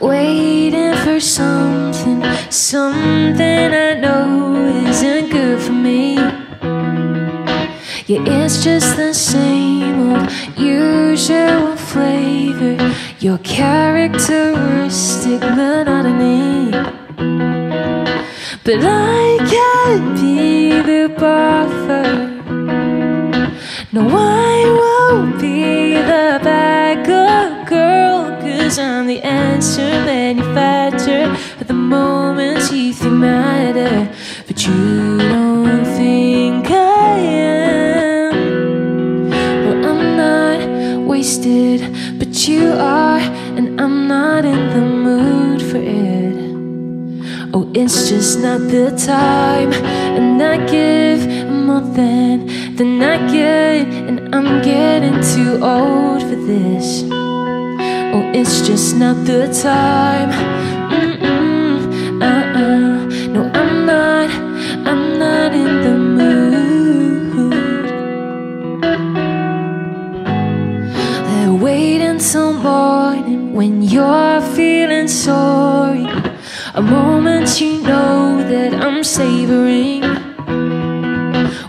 Waiting for something, something I know isn't good for me. Yeah, it's just the same old usual flavor, your characteristic monotony. But I can't be the buffer. No, I I'm the answer manufacturer at the moments you think matter. But you don't think I am. Well, I'm not wasted, but you are, and I'm not in the mood for it. Oh, it's just not the time, and I give more than than I get, and I'm getting too old for this. Oh, it's just not the time. Mm-mm, uh-uh. No, I'm not. I'm not in the mood. They're wait until morning when you're feeling sorry. A moment you know that I'm savoring.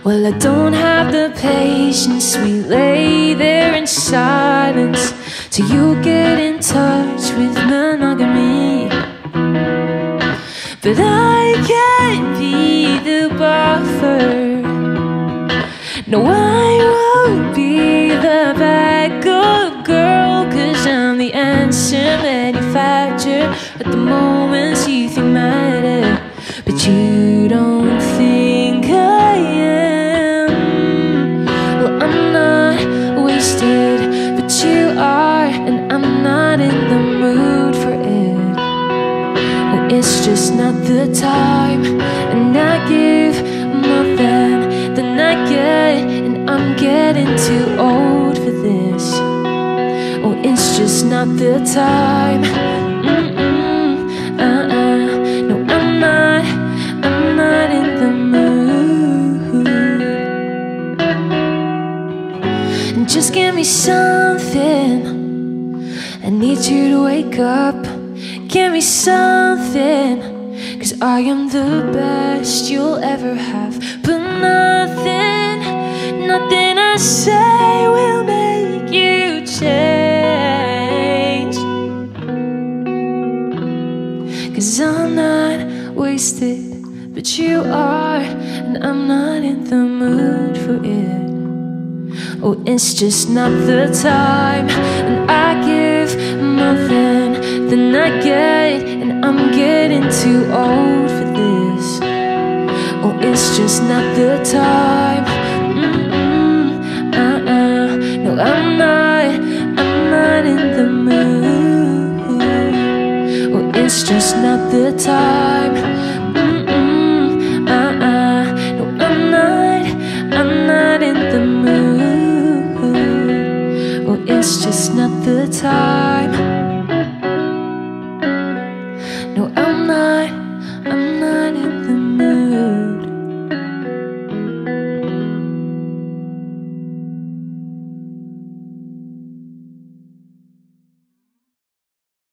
Well, I don't have the patience. We lay there in silence till you get in touch with monogamy. But I can't be the buffer. No, I won't be the backup girl, cause I'm the answer manufacturer at the moments just not the time, and I give more than than I get, and I'm getting too old for this. Oh, it's just not the time. Uh-uh. No, I'm not. I'm not in the mood. And just give me something. I need you to wake up. Give me something. Cause I am the best you'll ever have. But nothing, nothing I say will make you change. Cause I'm not wasted, but you are. And I'm not in the mood for it. Oh, it's just not the time. And I give more than I get, and I'm getting too old for this. Oh, it's just not the time. Uh-uh. No, I'm not. I'm not in the mood. Oh, it's just not the time. Mm-mm, uh-uh. No, I'm not. I'm not in the mood. Oh, it's just not the time. No, I'm not.